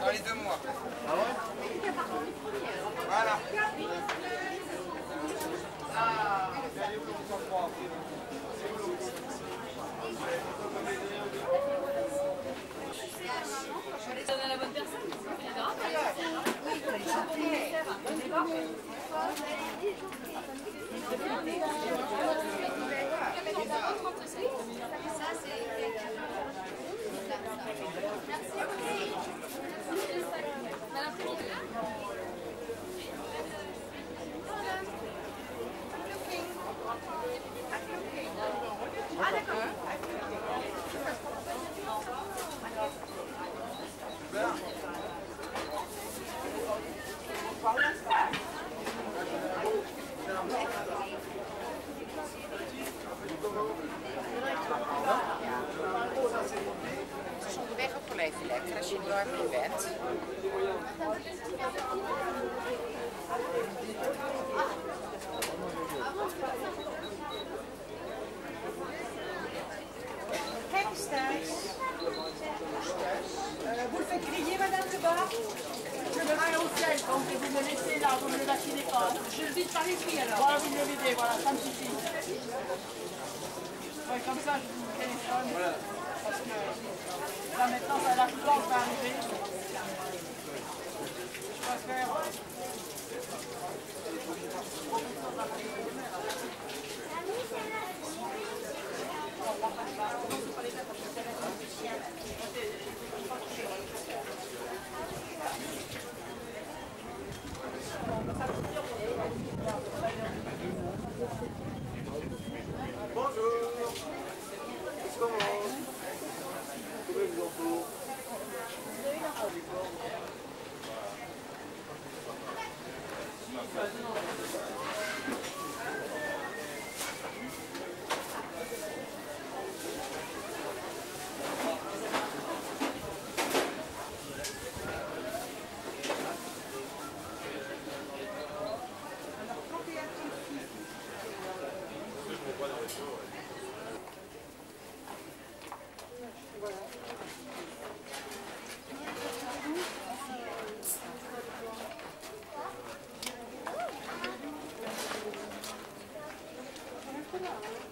Dans les deux mois. Ah ouais Voilà. Donne à la bonne personne. On even lekker als je in Dorpen bent. Hengsters. Euh, vous le faites griller, madame le bas? Je le mets au sel, donc vous me laissez là, vous ne le machinez pas. Je le vide par ici alors. Voilà, vous le videz, voilà, ça me suffit. Ouais, comme ça, je vous téléphone. Parce que maintenant, ça, la plante va arriver. Thank you. Hello.